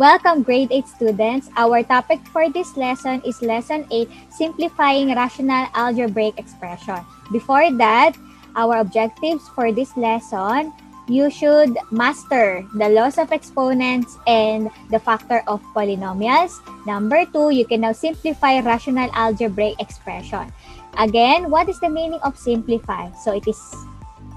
Welcome grade 8 students. Our topic for this lesson is lesson 8, simplifying rational algebraic expression. Before that, our objectives for this lesson, you should master the laws of exponents and the factor of polynomials. Number 2, you can now simplify rational algebraic expression. Again, what is the meaning of simplify? So it is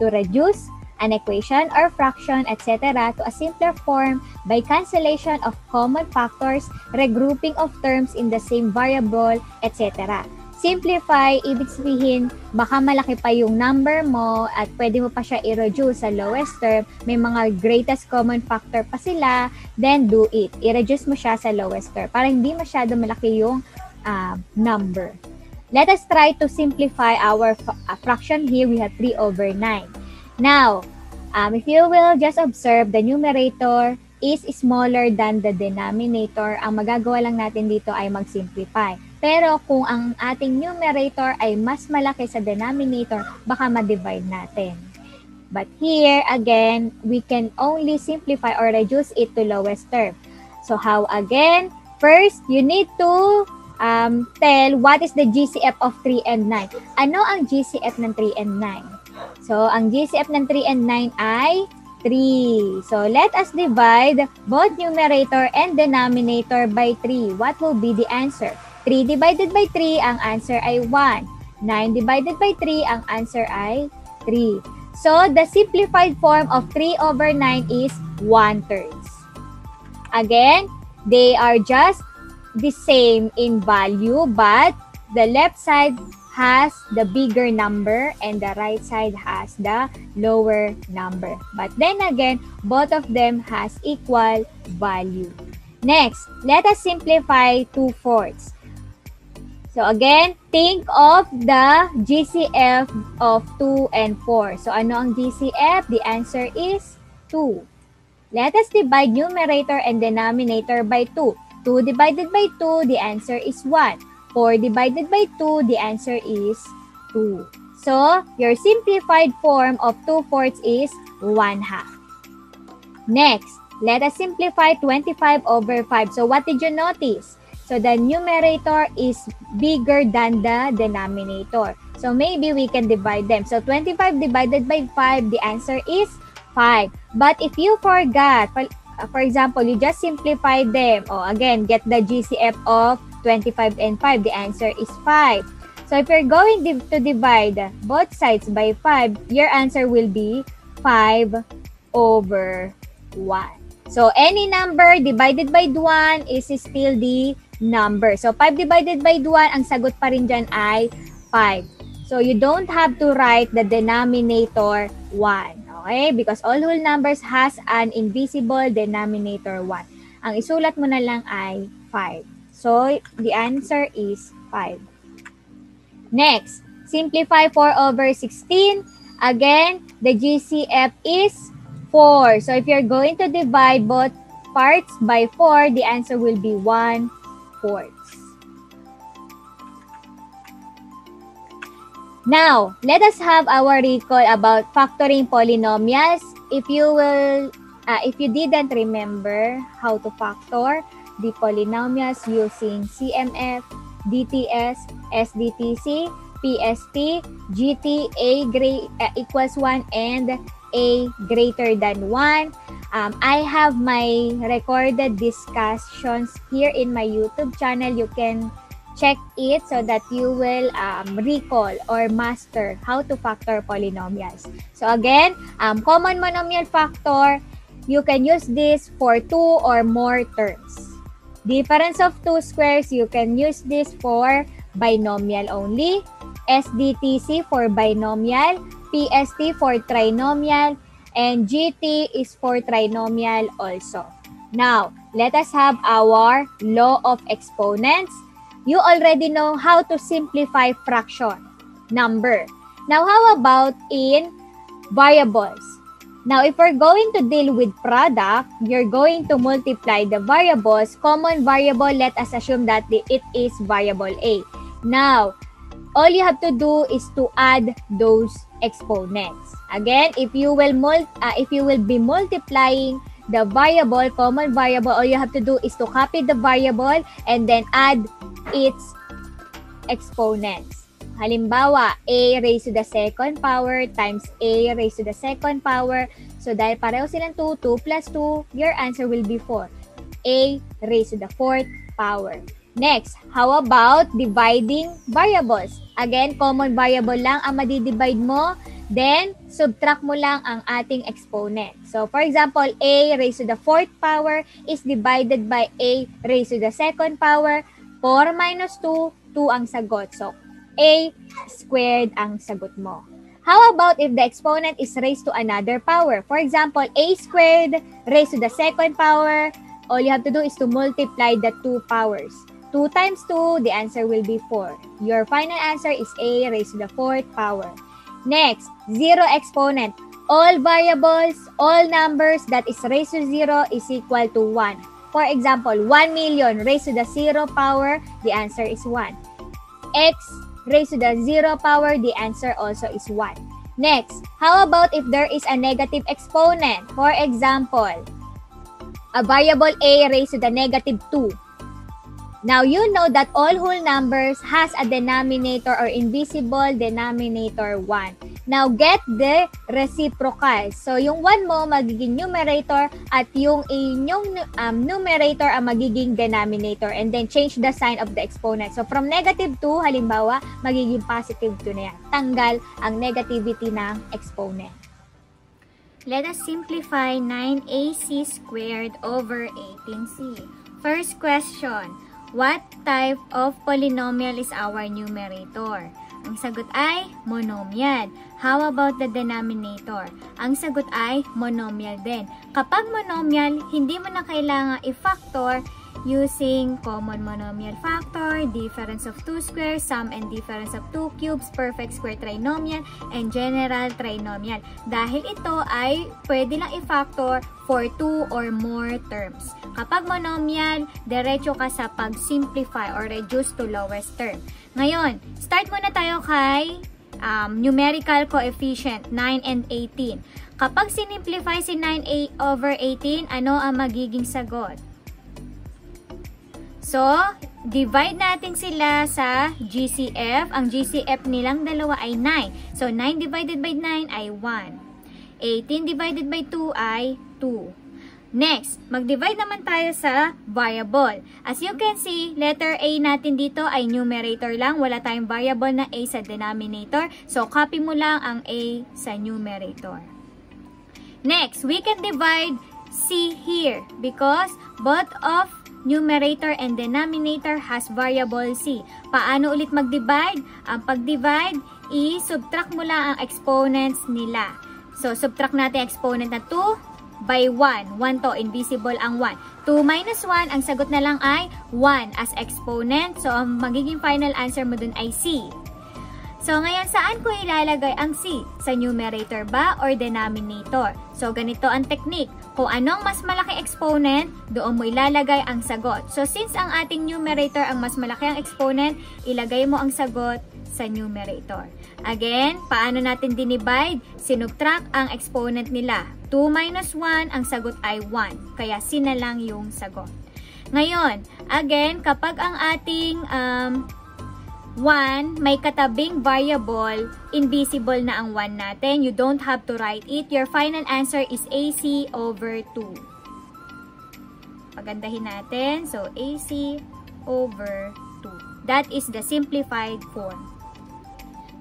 to reduce an equation or fraction, etc. to a simpler form by cancellation of common factors, regrouping of terms in the same variable, etc. Simplify, ibig sabihin, baka malaki pa yung number mo at pwede mo pa siya i-reduce sa lowest term. May mga greatest common factor pa sila, then do it. I-reduce mo siya sa lowest term para hindi masyado malaki yung uh, number. Let us try to simplify our uh, fraction here. We have 3 over 9. Now, um, if you will just observe, the numerator is smaller than the denominator. Ang magagawa lang natin dito ay mag-simplify. Pero kung ang ating numerator ay mas malaki sa denominator, baka ma-divide natin. But here, again, we can only simplify or reduce it to lowest term. So how again? First, you need to um, tell what is the GCF of 3 and 9. Ano ang GCF ng 3 and 9? So, ang GCF ng 3 and 9 ay 3. So, let us divide both numerator and denominator by 3. What will be the answer? 3 divided by 3, ang answer ay 1. 9 divided by 3, ang answer ay 3. So, the simplified form of 3 over 9 is 1 thirds. Again, they are just the same in value, but the left side has the bigger number and the right side has the lower number. But then again, both of them has equal value. Next, let us simplify 2 fourths. So again, think of the GCF of 2 and 4. So ano ang GCF? The answer is 2. Let us divide numerator and denominator by 2. 2 divided by 2, the answer is 1. 4 divided by 2, the answer is 2. So, your simplified form of 2 fourths is 1 half. Next, let us simplify 25 over 5. So, what did you notice? So, the numerator is bigger than the denominator. So, maybe we can divide them. So, 25 divided by 5, the answer is 5. But if you forgot, for example, you just simplify them. Oh, again, get the GCF of 25 and 5, the answer is 5. So if you're going to divide both sides by 5, your answer will be 5 over 1. So any number divided by 1 is still the number. So 5 divided by 1, ang sagot pa rin dyan ay 5. So you don't have to write the denominator 1. Okay? Because all whole numbers has an invisible denominator 1. Ang isulat mo na lang ay 5. So, the answer is 5. Next, simplify 4 over 16. Again, the GCF is 4. So, if you're going to divide both parts by 4, the answer will be 1 fourth. Now, let us have our recall about factoring polynomials. If you will, uh, if you didn't remember how to factor, the polynomials using CMF, DTS, SDTC, PSP, GT, A great, uh, equals 1, and A greater than 1. Um, I have my recorded discussions here in my YouTube channel. You can check it so that you will um, recall or master how to factor polynomials. So again, um, common monomial factor, you can use this for two or more terms. Difference of two squares, you can use this for binomial only. SDTC for binomial, PST for trinomial, and GT is for trinomial also. Now, let us have our law of exponents. You already know how to simplify fraction, number. Now, how about in variables? Now, if we're going to deal with product, you're going to multiply the variables. Common variable, let us assume that it is variable A. Now, all you have to do is to add those exponents. Again, if you will mul uh, if you will be multiplying the variable, common variable, all you have to do is to copy the variable and then add its exponents. Halimbawa, a raised to the second power times a raised to the second power. So, dahil pareho silang 2, 2 plus 2, your answer will be 4. a raised to the fourth power. Next, how about dividing variables? Again, common variable lang ang madidivide mo. Then, subtract mo lang ang ating exponent. So, for example, a raised to the fourth power is divided by a raised to the second power. 4 minus 2, 2 ang sagot. So, a squared ang sagot mo. How about if the exponent is raised to another power? For example, a squared raised to the second power. All you have to do is to multiply the two powers. 2 times 2, the answer will be 4. Your final answer is a raised to the fourth power. Next, zero exponent. All variables, all numbers that is raised to 0 is equal to 1. For example, 1 million raised to the 0 power, the answer is 1. x raised to the 0 power, the answer also is 1. Next, how about if there is a negative exponent? For example, a variable a raised to the negative 2. Now, you know that all whole numbers has a denominator or invisible denominator 1. Now, get the reciprocal. So, yung 1 mo magiging numerator at yung inyong um, numerator ang magiging denominator. And then, change the sign of the exponent. So, from negative 2, halimbawa, magiging positive 2 na yan. Tanggal ang negativity ng exponent. Let us simplify 9ac squared over 18c. First question, What type of polynomial is our numerator? Ang sagot ay monomial. How about the denominator? Ang sagot ay monomial din. Kapag monomial, hindi mo na kailangan i-factor using common monomial factor, difference of two squares, sum and difference of two cubes, perfect square trinomial, and general trinomial. Dahil ito ay pwede lang i-factor for two or more terms. Kapag monomial, diretso ka sa pag-simplify or reduce to lowest term. Ngayon, start muna tayo kay um, numerical coefficient 9 and 18. Kapag sinimplify si 9 over 18, ano ang magiging sagot? So, divide natin sila sa GCF. Ang GCF nilang dalawa ay 9. So, 9 divided by 9 ay 1. 18 divided by 2 ay 2. Next, mag-divide naman tayo sa variable. As you can see, letter A natin dito ay numerator lang. Wala tayong variable na A sa denominator. So, copy mo lang ang A sa numerator. Next, we can divide C here because both of numerator and denominator has variable C. Paano ulit mag-divide? Ang pag-divide, i-subtract mo ang exponents nila. So, subtract natin exponent na 2 by 1. 1 to, invisible ang 1. 2 minus 1, ang sagot na lang ay 1 as exponent. So, ang magiging final answer mo dun ay C. So, ngayon, saan ko ilalagay ang C? Sa numerator ba or denominator? So, ganito ang technique. Kung anong mas malaki exponent, doon mo ilalagay ang sagot. So, since ang ating numerator ang mas malaki ang exponent, ilagay mo ang sagot sa numerator. Again, paano natin dinivide? Sinubtract ang exponent nila. 2 minus 1, ang sagot ay 1. Kaya sina lang yung sagot. Ngayon, again, kapag ang ating um, 1, may katabing variable, invisible na ang 1 natin. You don't have to write it. Your final answer is AC over 2. Pagandahin natin. So, AC over 2. That is the simplified form.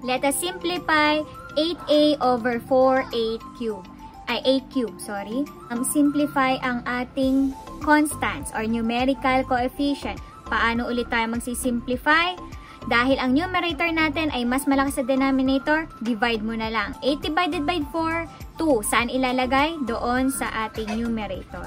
Let us simplify 8a over 4 8 cube. Ay, 8 cube, sorry. Um, simplify ang ating constants or numerical coefficient. Paano ulit tayo magsisimplify? Dahil ang numerator natin ay mas malaki sa denominator, divide mo na lang. 8 divided by 4, 2. Saan ilalagay? Doon sa ating numerator.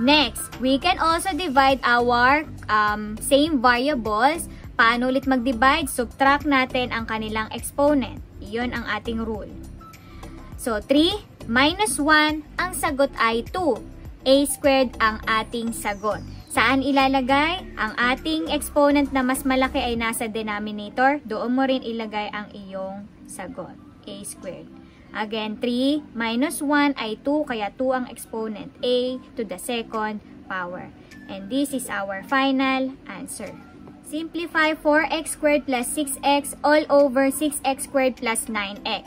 Next, we can also divide our um, same variables Paano ulit mag-divide? Subtract natin ang kanilang exponent. Iyon ang ating rule. So, 3 minus 1, ang sagot ay 2. A squared ang ating sagot. Saan ilalagay? Ang ating exponent na mas malaki ay nasa denominator. Doon mo rin ilagay ang iyong sagot. A squared. Again, 3 minus 1 ay 2, kaya 2 ang exponent. a to the second power. And this is our final answer. Simplify 4x squared plus 6x all over 6x squared plus 9x.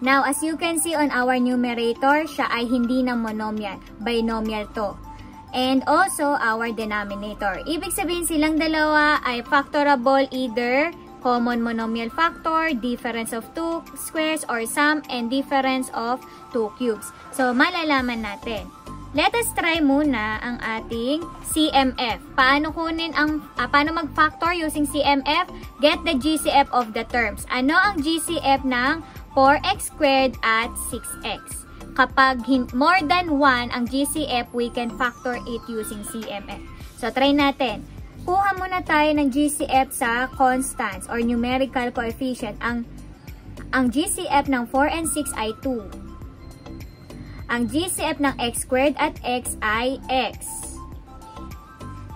Now, as you can see on our numerator, siya ay hindi na monomial. Binomial to. And also, our denominator. Ibig sabihin silang dalawa ay factorable either common monomial factor, difference of two squares, or sum and difference of two cubes. So, malalaman natin. Let us try muna ang ating CMF. Paano kunin ang uh, paano mag-factor using CMF? Get the GCF of the terms. Ano ang GCF ng 4x squared at 6x? Kapag more than 1 ang GCF, we can factor it using CMF. So, try natin. Kuha muna tayo ng GCF sa constants or numerical coefficient. Ang, ang GCF ng 4 and 6 ay 2. Ang GCF ng x squared at x ay x.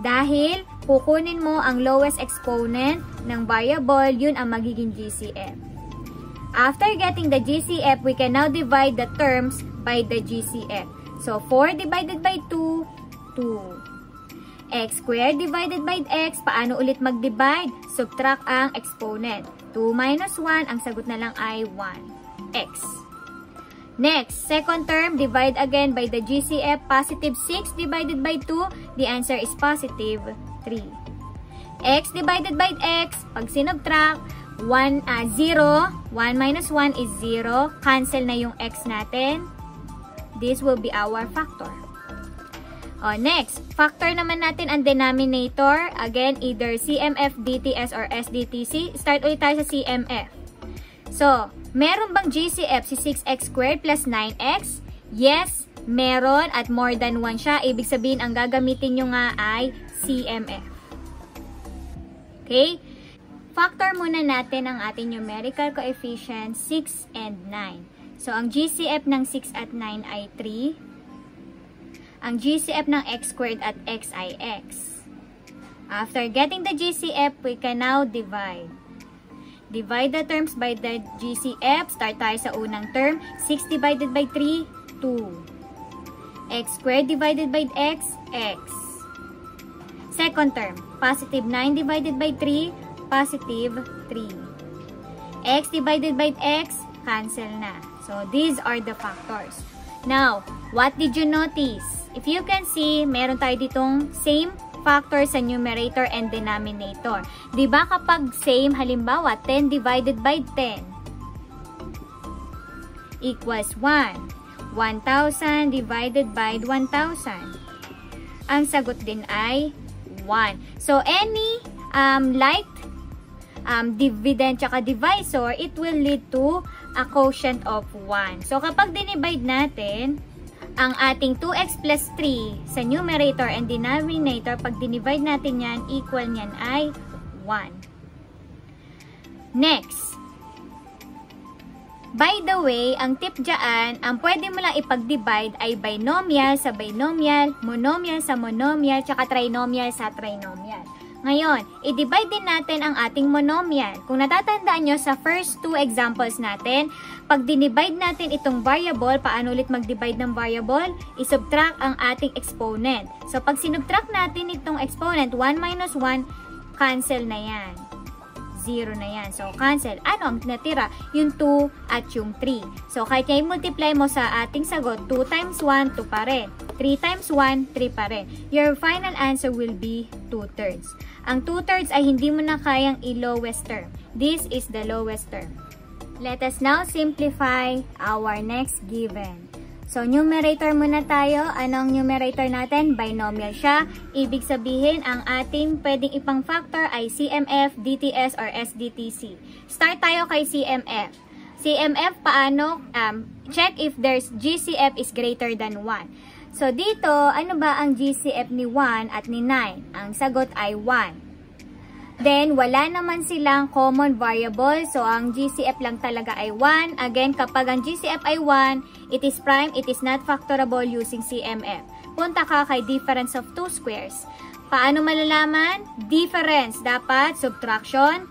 Dahil kukunin mo ang lowest exponent ng variable, yun ang magiging GCF. After getting the GCF, we can now divide the terms by the GCF. So, 4 divided by 2, 2 x squared divided by x. Paano ulit mag-divide? Subtract ang exponent. 2 minus 1, ang sagot na lang ay 1. x. Next, second term, divide again by the GCF. Positive 6 divided by 2, the answer is positive 3. x divided by x, pag sinubtract, 1, uh, 0, 1 minus 1 is 0. Cancel na yung x natin. This will be our factor. O, next, factor naman natin ang denominator. Again, either CMF, DTS, or SDTC. Start ulit tayo sa CMF. So, meron bang GCF si 6x squared plus 9x? Yes, meron at more than 1 siya. Ibig sabihin, ang gagamitin nyo nga ay CMF. Okay? Factor muna natin ang ating numerical coefficient 6 and 9. So, ang GCF ng 6 at 9 ay 3. Ang GCF ng x squared at x ay x. After getting the GCF, we can now divide. Divide the terms by the GCF. Start tayo sa unang term. 6 divided by 3, 2. x squared divided by x, x. Second term, positive 9 divided by 3, positive 3. x divided by x, cancel na. So, these are the factors. Now, what did you notice? If you can see, meron tayo ditong same factor sa numerator and denominator. Ba kapag same, halimbawa, 10 divided by 10 equals 1. 1,000 divided by 1,000. Ang sagot din ay 1. So, any um, like um, dividend tsaka divisor, it will lead to a quotient of 1. So, kapag dinivide natin, ang ating 2x plus 3 sa numerator and denominator, pag dinivide natin yan, equal niyan ay 1. Next. By the way, ang tip dyan, ang pwede mo lang ipag-divide ay binomial sa binomial, monomial sa monomial, tsaka trinomial sa trinomial. Ngayon, i-divide din natin ang ating monomial. Kung natatandaan nyo sa first two examples natin, pag dinivide natin itong variable, paano ulit mag-divide ng variable? I-subtract ang ating exponent. So, pag sinubtract natin itong exponent, 1 minus 1, cancel na yan. 0 na yan. So, cancel. Ano ang natira? Yung 2 at yung 3. So, kahit niya i-multiply mo sa ating sagot, 2 times 1, 2 pa rin. 3 times 1, 3 pa rin. Your final answer will be 2 thirds. Ang 2 thirds ay hindi mo na kayang i-lowest term. This is the lowest term. Let us now simplify our next given. So, numerator muna tayo. Anong numerator natin? Binomial siya. Ibig sabihin, ang ating pwedeng ipang factor ay CMF, DTS, or SDTC. Start tayo kay CMF. CMF, paano? Um, check if there's GCF is greater than 1. So, dito, ano ba ang GCF ni 1 at ni 9? Ang sagot ay 1. Then, wala naman silang common variable. So, ang GCF lang talaga ay 1. Again, kapag ang GCF ay 1, it is prime, it is not factorable using CMF. Punta ka kay difference of two squares. Paano malalaman? Difference. Dapat subtraction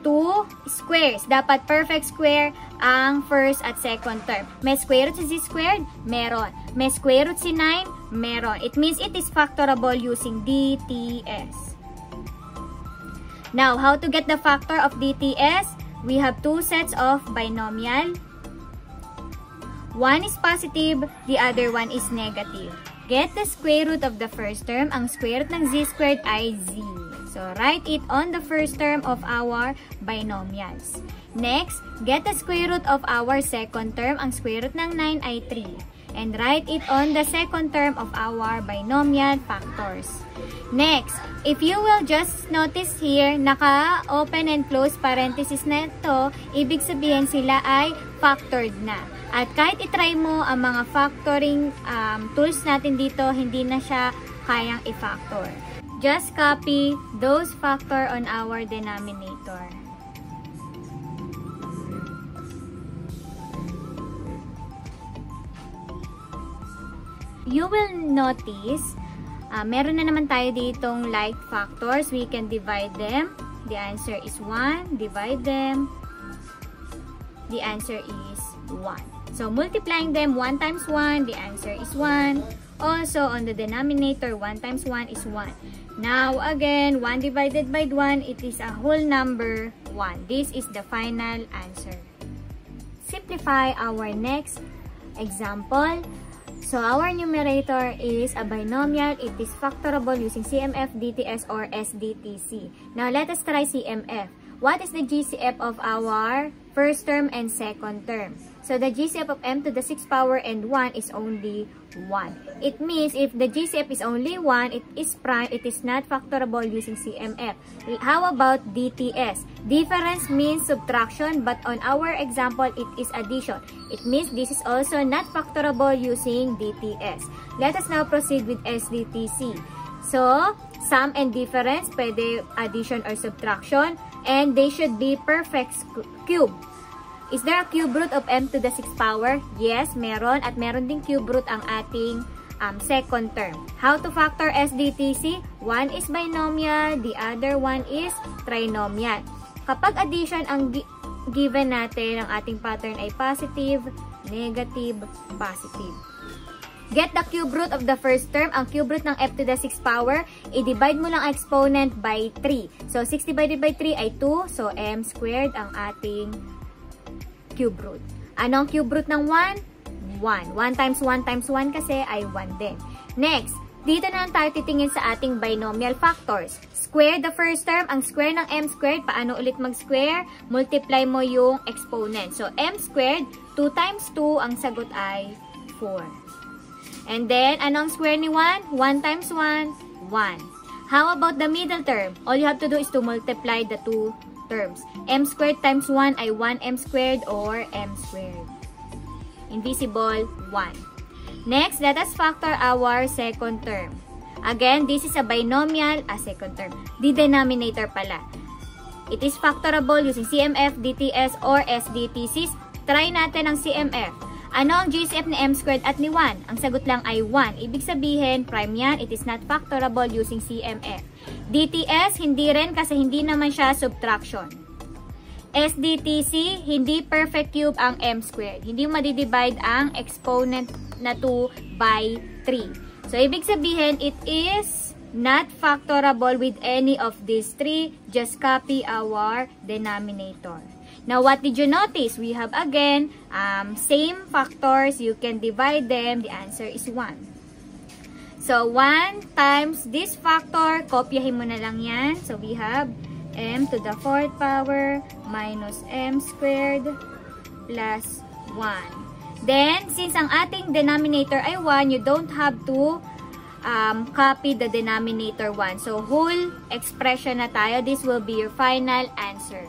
two squares. Dapat perfect square ang first at second term. May square root si z squared? Meron. May square root si 9? Meron. It means it is factorable using DTS. Now, how to get the factor of DTS? We have two sets of binomial. One is positive, the other one is negative. Get the square root of the first term. Ang square root ng z squared ay z. So, write it on the first term of our binomials. Next, get the square root of our second term. Ang square root ng 9 ay 3. And write it on the second term of our binomial factors. Next, if you will just notice here, naka-open and close parenthesis na ito, ibig sabihin sila ay factored na. At kahit itry mo ang mga factoring um, tools natin dito, hindi na siya kayang i-factor. Just copy those factor on our denominator. You will notice, uh, meron na naman tayo ditong like factors. We can divide them. The answer is 1. Divide them. The answer is 1. So, multiplying them 1 times 1, the answer is 1. Also, on the denominator, 1 times 1 is 1. Now, again, 1 divided by 1, it is a whole number 1. This is the final answer. Simplify our next example. So, our numerator is a binomial. It is factorable using CMF, DTS, or SDTC. Now, let us try CMF. What is the GCF of our first term and second term? So, the GCF of m to the 6th power and 1 is only 1. It means if the GCF is only 1, it is prime, it is not factorable using CMF. How about DTS? Difference means subtraction, but on our example, it is addition. It means this is also not factorable using DTS. Let us now proceed with SDTC. So, sum and difference, pwede addition or subtraction and they should be perfect cube. Is there a cube root of m to the 6th power? Yes, meron. At meron ding cube root ang ating um, second term. How to factor SDTC? One is binomial, the other one is trinomial. Kapag addition ang gi given natin, ang ating pattern ay positive, negative, positive. Get the cube root of the first term. Ang cube root ng f to the 6th power, i-divide mo lang exponent by 3. So, 6 divided by 3 ay 2. So, m squared ang ating cube root. Ano ang cube root ng 1? 1. 1 times 1 times 1 kasi ay 1 din. Next, dito na lang tayo titingin sa ating binomial factors. Square the first term. Ang square ng m squared, paano ulit mag-square? Multiply mo yung exponent. So, m squared, 2 times 2, ang sagot ay 4. And then, anong square ni 1? 1 times 1, 1. How about the middle term? All you have to do is to multiply the two terms. m squared times 1 ay 1m squared or m squared. Invisible, 1. Next, let us factor our second term. Again, this is a binomial, a second term. The denominator pala. It is factorable using CMF, DTS, or SDTCs. Try natin ang CMF. Ano ang GCF ni m squared at ni 1? Ang sagot lang ay 1. Ibig sabihin, prime yan, it is not factorable using CMF. DTS, hindi rin kasi hindi naman siya subtraction. SDTC, hindi perfect cube ang m squared. Hindi madidivide ang exponent na 2 by 3. So, ibig sabihin, it is not factorable with any of these three. Just copy our denominator. Now, what did you notice? We have again, um, same factors. You can divide them. The answer is 1. So, 1 times this factor, kopyahin mo na lang yan. So, we have m to the 4th power minus m squared plus 1. Then, since ang ating denominator ay 1, you don't have to um, copy the denominator 1. So, whole expression na tayo. This will be your final answer.